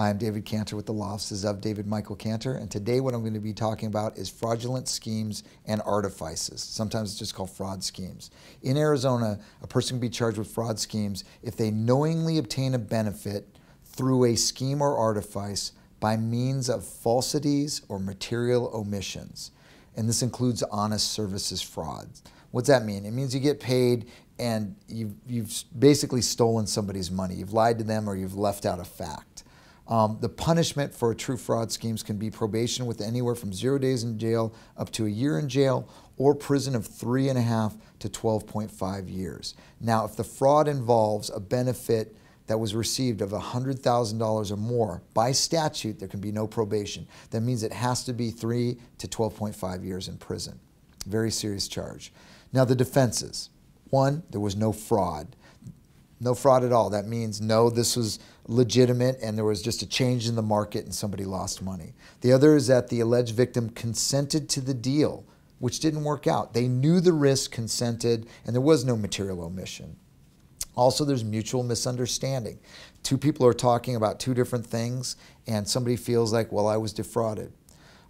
I'm David Cantor with the law offices of David Michael Cantor, and today what I'm going to be talking about is fraudulent schemes and artifices. Sometimes it's just called fraud schemes. In Arizona, a person can be charged with fraud schemes if they knowingly obtain a benefit through a scheme or artifice by means of falsities or material omissions. And this includes honest services fraud. What's that mean? It means you get paid and you've, you've basically stolen somebody's money. You've lied to them or you've left out a fact. Um, the punishment for true fraud schemes can be probation with anywhere from zero days in jail up to a year in jail or prison of three and a half to 12.5 years. Now, if the fraud involves a benefit that was received of $100,000 or more, by statute, there can be no probation. That means it has to be three to 12.5 years in prison. Very serious charge. Now, the defenses. One, there was no fraud. No fraud at all. That means no, this was legitimate and there was just a change in the market and somebody lost money. The other is that the alleged victim consented to the deal, which didn't work out. They knew the risk, consented, and there was no material omission. Also, there's mutual misunderstanding. Two people are talking about two different things, and somebody feels like, well, I was defrauded.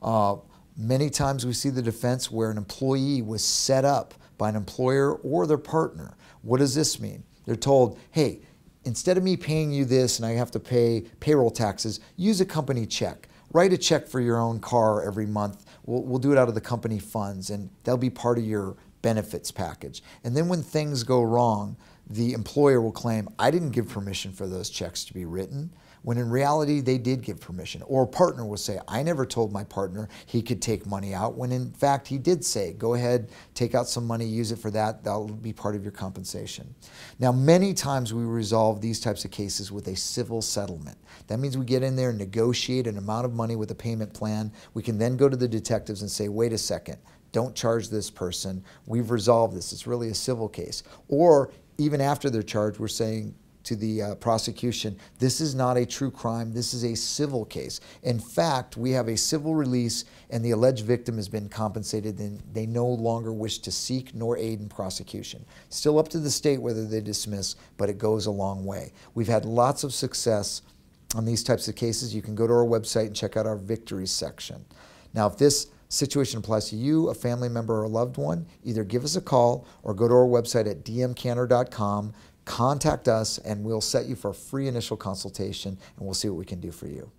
Uh, many times we see the defense where an employee was set up by an employer or their partner. What does this mean? They're told, hey, instead of me paying you this and I have to pay payroll taxes, use a company check. Write a check for your own car every month. We'll, we'll do it out of the company funds and that'll be part of your benefits package. And then when things go wrong, the employer will claim, I didn't give permission for those checks to be written when in reality they did give permission. Or a partner will say, I never told my partner he could take money out, when in fact he did say, go ahead, take out some money, use it for that, that'll be part of your compensation. Now, many times we resolve these types of cases with a civil settlement. That means we get in there and negotiate an amount of money with a payment plan. We can then go to the detectives and say, wait a second, don't charge this person. We've resolved this. It's really a civil case. Or even after they're charged, we're saying, to the uh, prosecution, this is not a true crime, this is a civil case. In fact, we have a civil release and the alleged victim has been compensated and they no longer wish to seek nor aid in prosecution. Still up to the state whether they dismiss, but it goes a long way. We've had lots of success on these types of cases. You can go to our website and check out our victories section. Now, if this situation applies to you, a family member, or a loved one, either give us a call or go to our website at dmcantor.com contact us and we'll set you for a free initial consultation and we'll see what we can do for you.